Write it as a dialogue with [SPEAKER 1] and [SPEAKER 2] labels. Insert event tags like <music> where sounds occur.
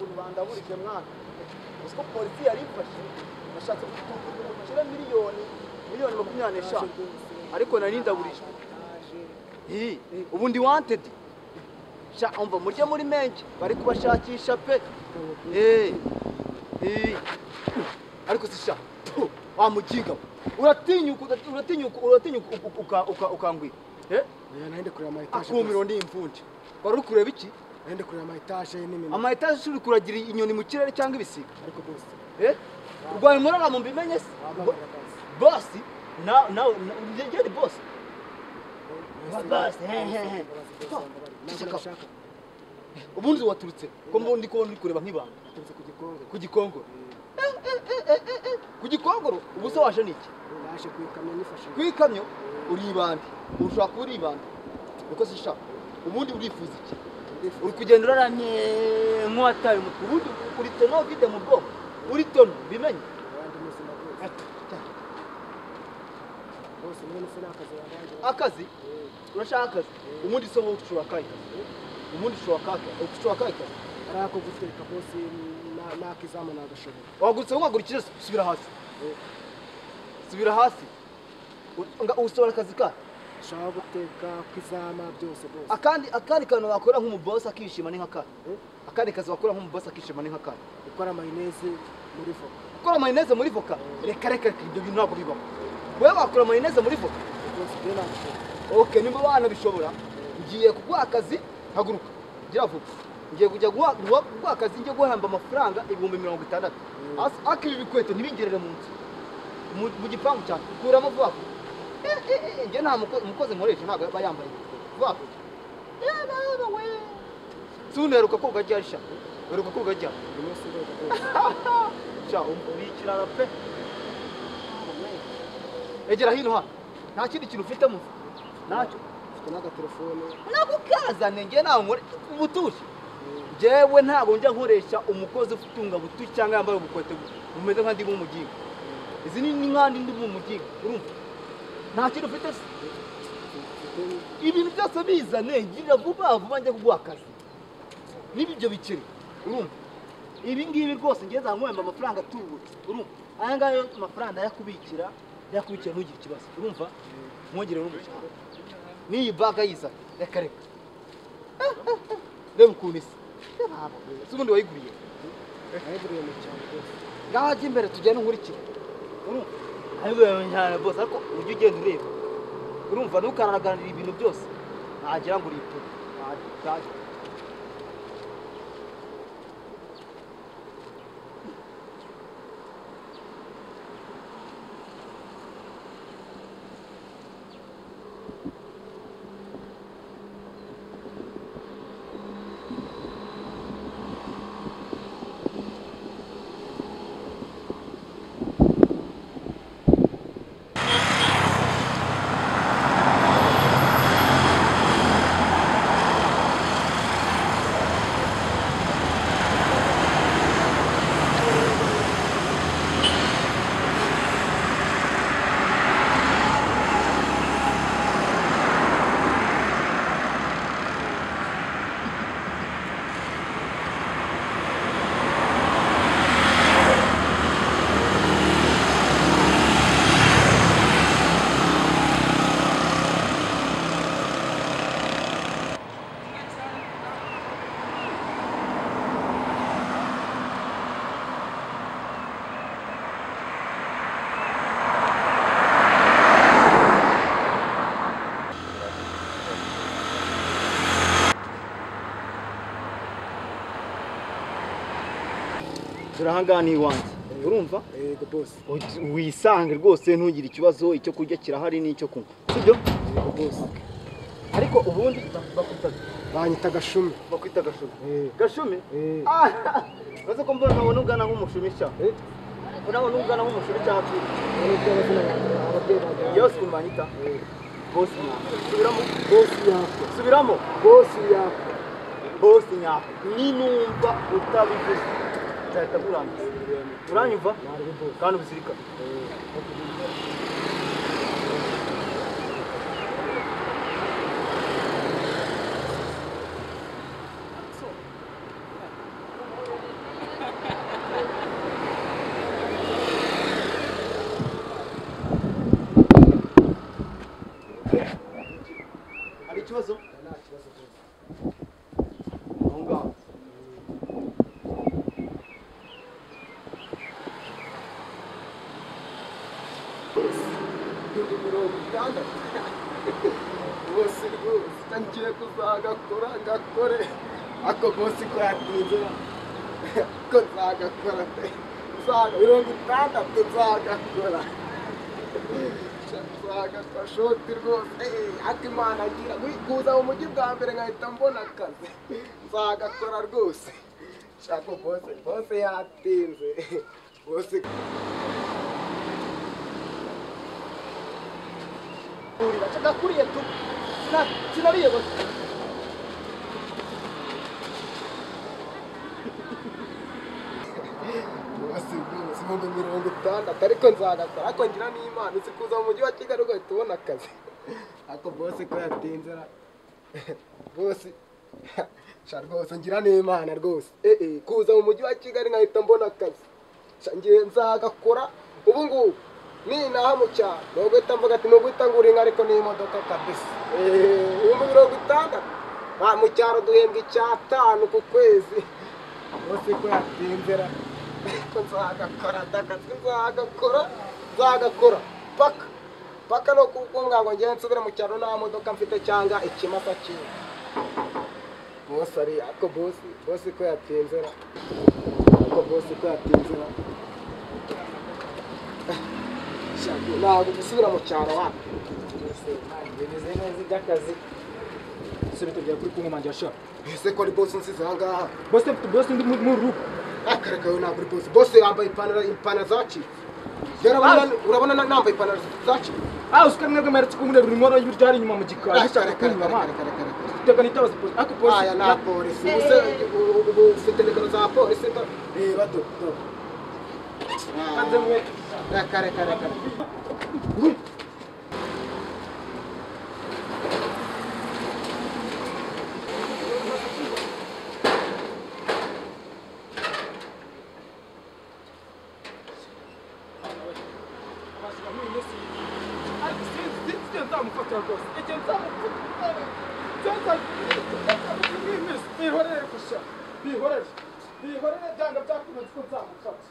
[SPEAKER 1] ukuntu bandaburije mwana uzi ko polisi yari ifashe nashatse gushyira miliyoni miliyoni makumyabiri n'eshanu ariko nari ndaburijwe ubu ndi wanted sha umva murye muri menshi bari kubashakisha pe Eh, eh. ariko si sha wa muginga uratinyuka uratinyuka uratinyuka uka- uka- uka- ukangwira Eh? akumiro ndi imvunja wari uri kureba iki
[SPEAKER 2] nahinde kureba ama etaje n'iminwa
[SPEAKER 1] ama etaje uri kuragira inyoni mu kirere cyangwa ibisiga
[SPEAKER 2] ariko bose
[SPEAKER 1] Eh? urwaye murara mu mbimenye se? Bosi nawe ngeri bosi Ba- basi, he, he, he.
[SPEAKER 2] ntabwo
[SPEAKER 1] Ceceka.
[SPEAKER 2] nabishaka
[SPEAKER 1] ubundi waturutse. Ko mbundi ko ndi kureba nk'ibanga.
[SPEAKER 2] Ku gikongo
[SPEAKER 1] ku gikongoro? Ku gikongoro? Ubu se waje n'iki?
[SPEAKER 2] Naje kuyikamyo nifashije
[SPEAKER 1] ku ikamyo? Uri ibandi ushobora kuba uri ibandi uko se shaka ubundi urifuza iki? Uri kugenda uraramye nk'uwataye umutwe ubundi uri tono vide mu bwoko. Uri tono bimenye.
[SPEAKER 2] Abandi muzima bwose bose mwene se n'akazi wabanje
[SPEAKER 1] akazi? Urashaka akazi? Ubundi se wowe ushobora akahe kazi ubundi ushobora akahe kazi
[SPEAKER 2] ari ako guteka bose na- n'akizamu nagashobora
[SPEAKER 1] wagurutse wagurikije subira hasi. Subira hasi. Usohora akazi ka?
[SPEAKER 2] Ushaka guteka kwizama byose bose
[SPEAKER 1] akandi kantu wakora nk'umubosi akishima ni nk'akandi akandi kazi wakora nk'umubosi akishima ni nk'akandi
[SPEAKER 2] gukora mayoneze muri voka
[SPEAKER 1] gukora mayoneze muri voka reka reka reka ibyo bintu ntabwo bibaho. Wowe wakora mayoneze muri voka
[SPEAKER 2] rwose ibyo nabishobora
[SPEAKER 1] ok nimba wanabishobora. Ngiye kuguha akazi haguruka gira vuba. Ngiye kujya guha akazi njye guhemba amafaranga ibihumbi mirongo itandatu. Hasi- ariko ibi bikweto ntibingerere mu nzu. Mu gipangu cyane kuramo vuba vuba. Eh, eh, eh, njye nta muko- umukozi nkoresha ntabwo aba yambaye vuba vuba Eh, undi aheruka koga ryari sha uheruka koga ryari
[SPEAKER 2] buri <laughs> wese ureba bose
[SPEAKER 1] sha uri ikirara pe. Egera hino hano nta kindi kintu ufite mu ntacyo
[SPEAKER 2] ufite n'agatelefone.
[SPEAKER 1] Ntabwo kazane njye ntawe nkore ubutuje njyewe ntabwo njya nkoresha umukozi utunga butushi cyangwa yambaye ubukwete bu- bumeze nka ndi mu mugingo. Izi ni nk'andi ndi mu mugingo urumva? Nta kintu ufite? Se ibintu byose bizane girira vuba vuba njya kuguha akazi. Niba ibyo bikiri urumva? Ibi ngibi rwose njye nzanywemba amafaranga atubutse urumva? Aya ngaya yo amafaranga ndayakubikira ndayakubikira ntugire ikibazo urumva? Mwongere n'umushahara n'iyi baga yiza reka reka. Reba ukuntu isa. Si ubundi wayiguriye? Ngaho ajya imbere tugende unkurikire urumva? Ayiguriye cyane bose ariko ujye ugenda ureba. Urumva ntukanaganire ibintu byose. Ntagira ngo uripure ntajya turahangaha ni iwanjye urumva?
[SPEAKER 2] Yego bose
[SPEAKER 1] wisange rwose ntugire ikibazo. Icyo kurya kirahari n'icyo kunywa. Sibyo? Ariko ubundi
[SPEAKER 2] banyita gashumi.
[SPEAKER 1] Bakwita gashumi.
[SPEAKER 2] Eh,
[SPEAKER 1] gashumi?
[SPEAKER 2] Eh, <laughs>
[SPEAKER 1] uretse ko mbona nabona ugana nk'umushumi
[SPEAKER 2] eh,
[SPEAKER 1] urabona ugana nk'umushumi
[SPEAKER 2] ababyeyi banjye
[SPEAKER 1] yose banyita
[SPEAKER 2] Eh,
[SPEAKER 1] bosi nyako subiramo.
[SPEAKER 2] Bosi yako
[SPEAKER 1] subiramo.
[SPEAKER 2] Bosi yako
[SPEAKER 1] bosi nyako ninumva utabivuze. nzahita nkurangiza uranyumva
[SPEAKER 2] kandi ubuzirikane
[SPEAKER 1] hari ikibazo
[SPEAKER 2] nta kibazo aho ngaho rwose ngiye kuzagakora ngakore ako bose ko yatinze ko nzagakora pe mirongo itandatu nzagakora nzagakora shoti rwose ariko imana ngira kuza mu mujyi bwa mbere nkahita mbona akazi nzagakora rwose shaka bose bose yatinze bose
[SPEAKER 1] kurira ndakuriye tu Sina- sinariye bose
[SPEAKER 2] bose rwose ibihumbi mirongo itandatu ariko nzagakora ariko ngira n'imana uzi kuza mu mujyi wa kigali ugahita ubona akazi. Ariko bose ko yatinze bose sha rwose ngira n'imana rwose. Eh eh kuza mu mujyi wa kigali nkahita mbona akazi. Sha ngiye nzagakora. Ubu ngubu ninaha mu cyaro ni uguhita mvuga ati ni uguhita ngura inka ariko n'imodoka kabisa. Eh, ibihumbi mirongo itandatu. Mu cyaro duhembwa icyatanu ku kwezi. Bose ko yatinze ra ko nzagakora ndakazi nzagakora nzagakora. Paka paka no kukumbwa ngo ngende nsubire mu cyaro nta modoka mfite cyangwa ikimasa kimwe bose ari ako bosi bosi ko yatinze ra ako bosi ko yatinze ra Shaka, ntabwo gusubira mu cyaro wapi
[SPEAKER 3] bimeze neza iby'akazi ese bitubwira kuri kunkomangira sha
[SPEAKER 2] ese ko ari bosi nsize aha ngaha
[SPEAKER 3] bose mfite bose ndi mu rugo
[SPEAKER 2] akarekawe ntabwo uri bosi bose yambaye ipantaro ipantaro zacitse urabona urabona na- nambaye ipantaro zacitse
[SPEAKER 3] ah usika mwebwe mweretse ko umureba urimo y'ibiryo hari inyuma mu gikari bishaka kunyura amazi tega nitabaza polisi ariko polisi
[SPEAKER 2] aya na polisi ubuse ubu ufite nimero za polisi reba do do
[SPEAKER 3] kanze mwe
[SPEAKER 2] reka reka reka
[SPEAKER 3] nzamufatira rwose igihe nzamufatira bihorere gusa bihorere bihorere byanga byakunze ko nzamufata